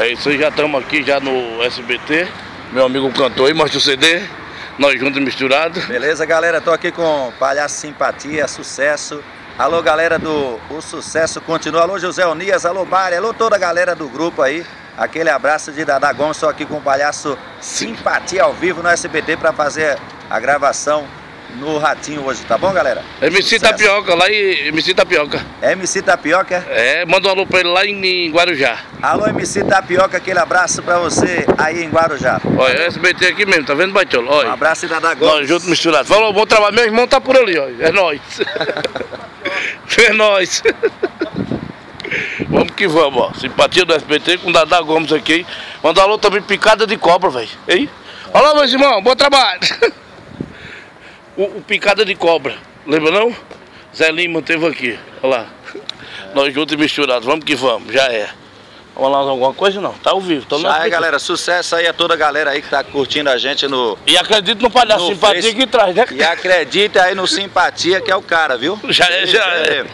É isso aí, já estamos aqui já no SBT. Meu amigo cantor aí, mostra o CD. Nós juntos misturados. Beleza, galera? Tô aqui com Palhaço Simpatia, sucesso. Alô, galera do O Sucesso Continua. Alô, José Onias, alô, Bari, alô, toda a galera do grupo aí. Aquele abraço de Dada Gomes, estou aqui com o Palhaço Simpatia ao vivo no SBT para fazer a gravação no Ratinho hoje, tá bom, galera? MC Sucesso. Tapioca, lá em MC Tapioca. MC Tapioca. É, manda um alô pra ele lá em, em Guarujá. Alô, MC Tapioca, aquele abraço pra você aí em Guarujá. Olha, é SBT aqui mesmo, tá vendo, Baitola? Um Olha. abraço de Dada Gomes. Nós juntos misturados. Falou, bom trabalho. Meu irmão tá por ali, ó. É nóis. é nóis. Vamos que vamos, ó. Simpatia do SBT com Dadá Gomes aqui, hein? Manda um alô também, picada de cobra, velho. Hein? Alô, meus irmãos, bom trabalho. o, o picada de cobra, lembra não? Zé Lima teve aqui, olha lá. Nós juntos e misturados, vamos que vamos, já é. Vamos lá alguma coisa não? Tá ao vivo, tá Já é, galera, sucesso aí a toda a galera aí que tá curtindo a gente no... E acredito no palhaço No simpatia Face. que traz, né? E acredita aí no Simpatia que é o cara, viu? Já é, já é.